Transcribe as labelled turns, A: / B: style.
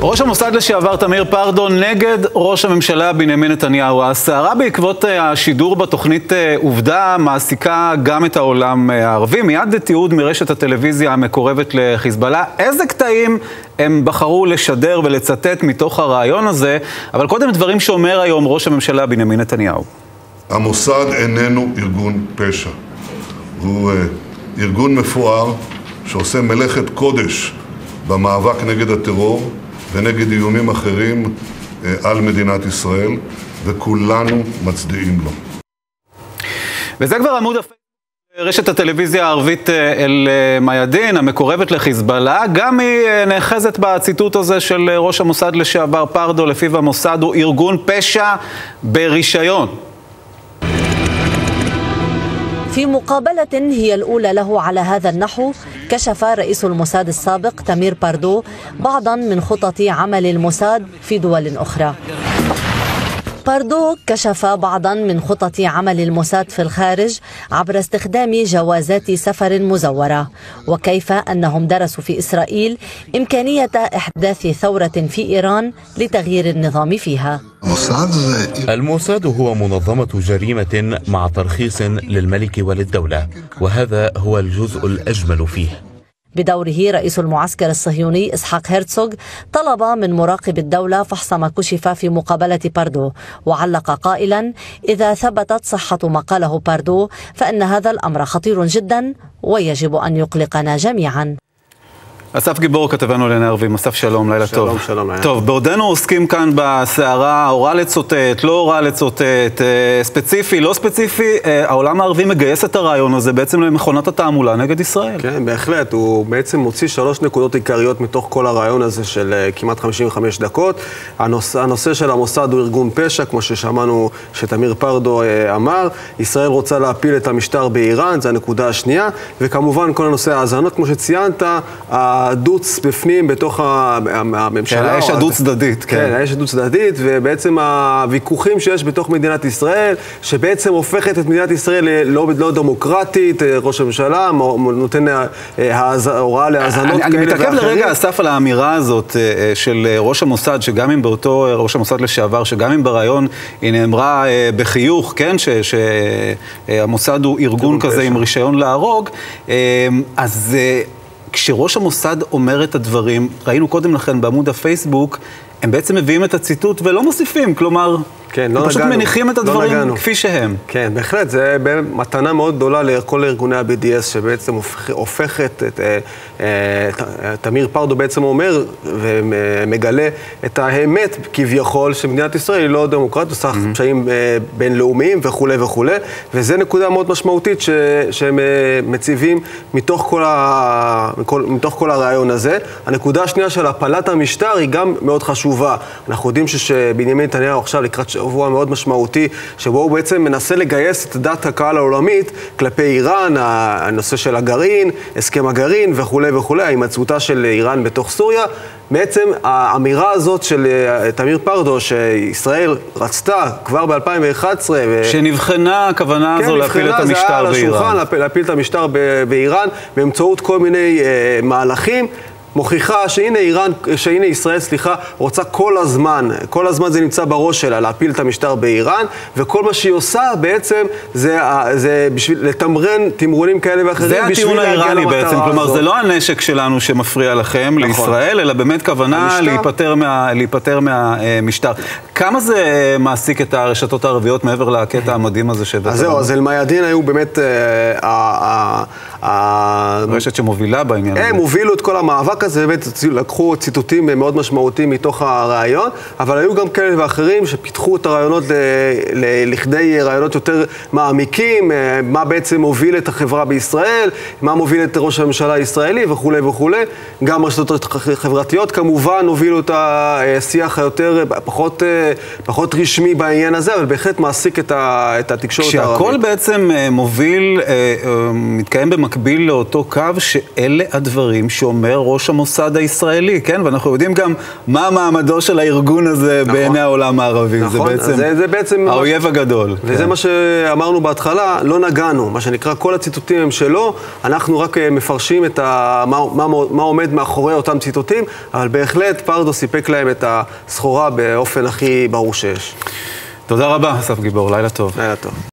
A: ראש המוסד לשעבר תמיר פרדו נגד ראש הממשלה בנימין נתניהו. הסערה בעקבות אה, השידור בתוכנית אה, עובדה מעסיקה גם את העולם אה, הערבי. מיד תיעוד מרשת הטלוויזיה המקורבת לחיזבאללה. איזה קטעים הם בחרו לשדר ולצטט מתוך הרעיון הזה, אבל קודם דברים שאומר היום ראש הממשלה בנימין נתניהו.
B: המוסד איננו ארגון פשע. הוא ארגון מפואר שעושה מלאכת קודש במאבק נגד הטרור. ונגד איומים אחרים אה, על מדינת ישראל, וכולנו מצדיעים לו.
A: וזה כבר עמוד הפייסבוק. רשת הטלוויזיה הערבית אה, אל-מיאדין, המקורבת לחיזבאללה, גם היא אה, נאחזת בציטוט הזה של ראש המוסד לשעבר פרדו, לפיו המוסד הוא ארגון פשע ברישיון.
C: في مقابلة هي الأولى له على هذا النحو كشف رئيس الموساد السابق تمير باردو بعضا من خطط عمل الموساد في دول أخرى. باردو كشف بعضا من خطط عمل الموساد في الخارج عبر استخدام جوازات سفر مزورة. وكيف أنهم درسوا في إسرائيل إمكانية إحداث ثورة في إيران لتغيير النظام فيها.
D: الموساد هو منظمة جريمة مع ترخيص للملك وللدولة وهذا هو الجزء الأجمل فيه.
C: بدوره رئيس المعسكر الصهيوني إسحاق هيرتسوغ طلب من مراقب الدولة فحص ما كشف في مقابلة باردو وعلق قائلا إذا ثبتت صحة ما قاله باردو فإن هذا الأمر خطير جدا ويجب أن يقلقنا جميعا.
A: אסף גיבור, כתבנו לענייני ערבים. אסף, שלום, לילה
E: שלום,
A: טוב.
E: שלום, לילה.
A: טוב, בעודנו עוסקים כאן בסערה, הורה לצוטט, לא הורה לצוטט, אה, ספציפי, לא ספציפי, אה, העולם הערבי מגייס את הרעיון הזה בעצם למכונת התעמולה נגד ישראל.
E: כן, בהחלט. הוא בעצם מוציא שלוש נקודות עיקריות מתוך כל הרעיון הזה של אה, כמעט 55 דקות. הנושא, הנושא של המוסד הוא ארגון פשע, כמו ששמענו שתמיר פרדו אמר. ישראל רוצה להפיל את המשטר באיראן, זו הנקודה השנייה. וכמובן, כל הנושא ההאזנות, כמו שציינת, הדוץ בפנים, בתוך הממשלה.
A: כן, האש הדו-צדדית,
E: כן. כן, האש הדו-צדדית, ובעצם הוויכוחים שיש בתוך מדינת ישראל, שבעצם הופכת את מדינת ישראל ללא לא דמוקרטית, ראש הממשלה נותן אה, הוראה להאזנות כאלה
A: ואחרים. אני מתעכב לרגע, אסף, על האמירה הזאת אה, של ראש המוסד, שגם אם באותו ראש המוסד לשעבר, שגם אם ברעיון היא נאמרה אה, בחיוך, כן, שהמוסד הוא ארגון כזה עם רישיון להרוג, אז... כשראש המוסד אומר את הדברים, ראינו קודם לכן בעמוד הפייסבוק, הם בעצם מביאים את הציטוט ולא מוסיפים, כלומר,
E: כן, לא
A: הם פשוט
E: נגענו,
A: מניחים את
E: לא
A: הדברים
E: נגענו.
A: כפי שהם.
E: כן, בהחלט, זה מתנה מאוד גדולה לכל ארגוני ה-BDS, שבעצם הופכ, הופכת את... אה, אה, תמיר פרדו בעצם אומר ומגלה את האמת, כביכול, שמדינת ישראל היא לא דמוקרטית, עושה mm-hmm. פשעים אה, בינלאומיים וכולי וכולי, וזו נקודה מאוד משמעותית ש, שהם מציבים מתוך כל, ה, מכל, מתוך כל הרעיון הזה. הנקודה השנייה של הפלת המשטר היא גם מאוד חשובה. אנחנו יודעים שבנימין נתניהו עכשיו לקראת שבוע מאוד משמעותי, שבו הוא בעצם מנסה לגייס את דעת הקהל העולמית כלפי איראן, הנושא של הגרעין, הסכם הגרעין וכולי וכולי, ההימצאותה של איראן בתוך סוריה. בעצם האמירה הזאת של אה, תמיר פרדו, שישראל רצתה כבר ב-2011... ו...
A: שנבחנה הכוונה
E: כן,
A: הזו להפיל את המשטר באיראן.
E: כן, נבחנה, זה היה על השולחן, להפיל את המשטר באיראן באמצעות כל מיני אה, מהלכים. מוכיחה שהנה איראן, שהנה ישראל, סליחה, רוצה כל הזמן, כל הזמן זה נמצא בראש שלה, להפיל את המשטר באיראן, וכל מה שהיא עושה בעצם זה, זה בשביל לתמרן תמרונים כאלה ואחרים,
A: זה הטיעון האיראני בעצם, כלומר הזאת. זה לא הנשק שלנו שמפריע לכם, נכון. לישראל, אלא באמת כוונה להיפטר, מה, להיפטר מהמשטר. כמה זה מעסיק את הרשתות הערביות מעבר לקטע המדהים הזה שהבאת?
E: אז זהו, אז אל-מיאדין היו באמת...
A: רשת שמובילה בעניין הזה.
E: הם הובילו את כל המאבק הזה, באמת לקחו ציטוטים מאוד משמעותיים מתוך הרעיון, אבל היו גם כאלה ואחרים שפיתחו את הרעיונות לכדי רעיונות יותר מעמיקים, מה בעצם מוביל את החברה בישראל, מה מוביל את ראש הממשלה הישראלי וכולי וכולי. גם רשתות חברתיות כמובן הובילו את השיח היותר, פחות, פחות רשמי בעניין הזה, אבל בהחלט מעסיק את התקשורת הערבית.
A: כשהכל בעצם מוביל, מתקיים במקום מקביל לאותו קו, שאלה הדברים שאומר ראש המוסד הישראלי, כן? ואנחנו יודעים גם מה מעמדו של הארגון הזה נכון. בעיני העולם הערבי.
E: נכון,
A: זה בעצם,
E: זה, זה בעצם
A: האויב מה... הגדול.
E: וזה כן. מה שאמרנו בהתחלה, לא נגענו, מה שנקרא, כל הציטוטים הם שלו, אנחנו רק אה, מפרשים את ה... מה, מה, מה עומד מאחורי אותם ציטוטים, אבל בהחלט פרדו סיפק להם את הסחורה באופן הכי ברור שיש.
A: תודה רבה, אסף גיבור, לילה טוב.
E: לילה טוב.